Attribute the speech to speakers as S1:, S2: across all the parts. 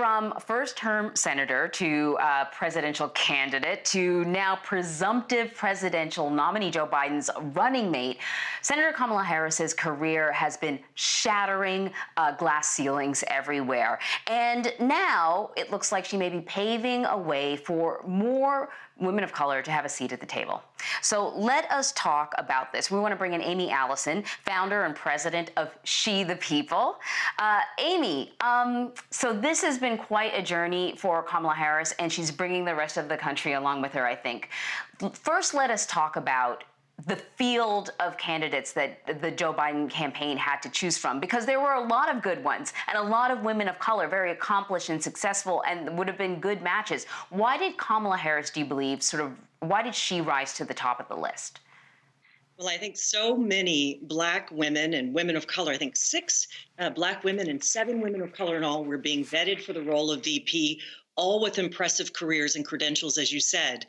S1: From first term senator to uh, presidential candidate to now presumptive presidential nominee Joe Biden's running mate, Senator Kamala Harris's career has been shattering uh, glass ceilings everywhere. And now it looks like she may be paving a way for more women of color to have a seat at the table. So let us talk about this. We want to bring in Aimee Allison, founder and president of She the People. Uh, Aimee, um, so this has been quite a journey for Kamala Harris, and she's bringing the rest of the country along with her, I think. First, let us talk about the field of candidates that the Joe Biden campaign had to choose from because there were a lot of good ones and a lot of women of color, very accomplished and successful, and would have been good matches. Why did Kamala Harris, do you believe, sort of, why did she rise to the top of the list?
S2: Well, I think so many Black women and women of color, I think six uh, Black women and seven women of color in all, were being vetted for the role of VP, all with impressive careers and credentials, as you said.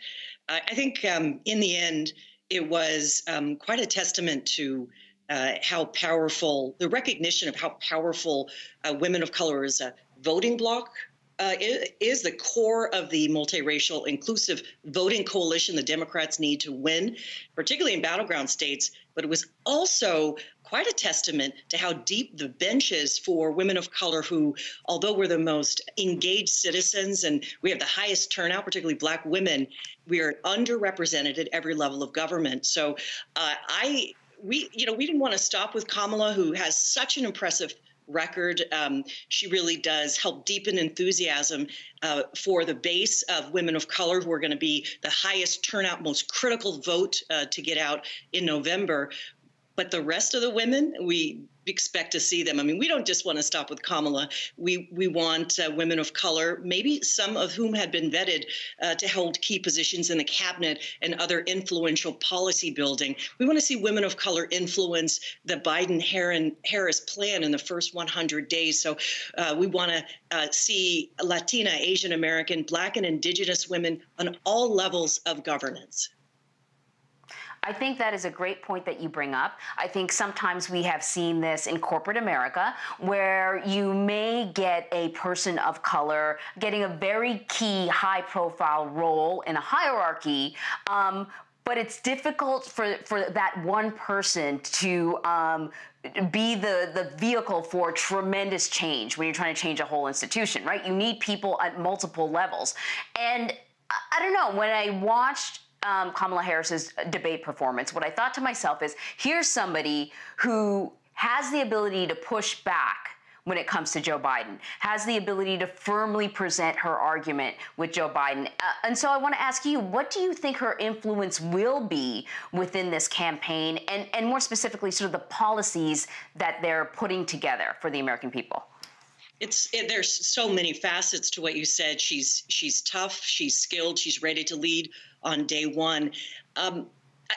S2: Uh, I think um, in the end, it was um, quite a testament to uh, how powerful the recognition of how powerful uh, women of color as a voting bloc uh, is the core of the multiracial, inclusive voting coalition the Democrats need to win, particularly in battleground states. But it was also quite a testament to how deep the bench is for women of color who, although we're the most engaged citizens and we have the highest turnout, particularly Black women, we are underrepresented at every level of government. So uh, I we you know we didn't want to stop with Kamala, who has such an impressive record. Um, she really does help deepen enthusiasm uh, for the base of women of color who are going to be the highest turnout, most critical vote uh, to get out in November. But the rest of the women, we expect to see them. I mean, we don't just want to stop with Kamala. We we want uh, women of color, maybe some of whom had been vetted uh, to hold key positions in the cabinet and other influential policy building. We want to see women of color influence the Biden Harris plan in the first 100 days. So uh, we want to uh, see Latina, Asian American, Black, and Indigenous women on all levels of governance.
S1: I think that is a great point that you bring up. I think sometimes we have seen this in corporate America where you may get a person of color getting a very key high profile role in a hierarchy. Um, but it's difficult for, for that one person to um, be the, the vehicle for tremendous change when you're trying to change a whole institution, right? You need people at multiple levels. And I don't know, when I watched um, Kamala Harris's debate performance, what I thought to myself is here's somebody who has the ability to push back when it comes to Joe Biden, has the ability to firmly present her argument with Joe Biden. Uh, and so I want to ask you, what do you think her influence will be within this campaign and, and more specifically, sort of the policies that they're putting together for the American people?
S2: It's it, there's so many facets to what you said. She's she's tough, she's skilled, she's ready to lead on day one. Um,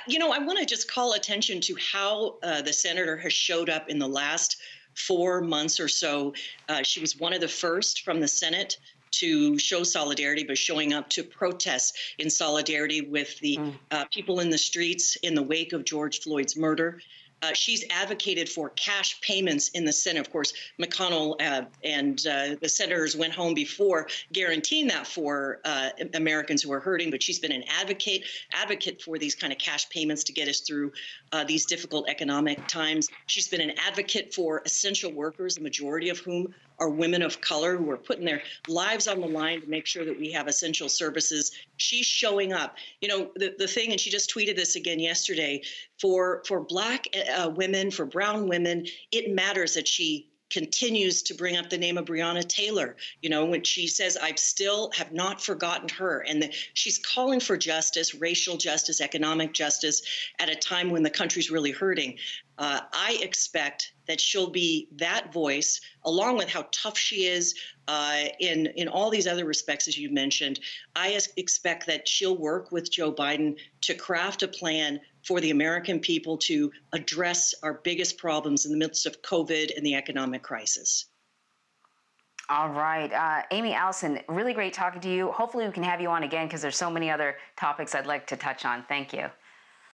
S2: you know, I want to just call attention to how uh, the senator has showed up in the last four months or so. Uh, she was one of the first from the Senate to show solidarity, but showing up to protest in solidarity with the mm. uh, people in the streets in the wake of George Floyd's murder. Uh, she's advocated for cash payments in the Senate. Of course, McConnell uh, and uh, the senators went home before guaranteeing that for uh, Americans who are hurting. But she's been an advocate advocate for these kind of cash payments to get us through uh, these difficult economic times. She's been an advocate for essential workers, the majority of whom are women of color who are putting their lives on the line to make sure that we have essential services. She's showing up. You know, the, the thing, and she just tweeted this again yesterday for, for Black uh, women, for Brown women, it matters that she continues to bring up the name of Breonna Taylor. You know, when she says, I still have not forgotten her. And the, she's calling for justice, racial justice, economic justice at a time when the country's really hurting. Uh, I expect that she'll be that voice, along with how tough she is uh, in in all these other respects, as you mentioned. I expect that she'll work with Joe Biden to craft a plan for the American people to address our biggest problems in the midst of COVID and the economic crisis.
S1: All right. Uh, Aimee Allison, really great talking to you. Hopefully, we can have you on again because there's so many other topics I'd like to touch on. Thank you.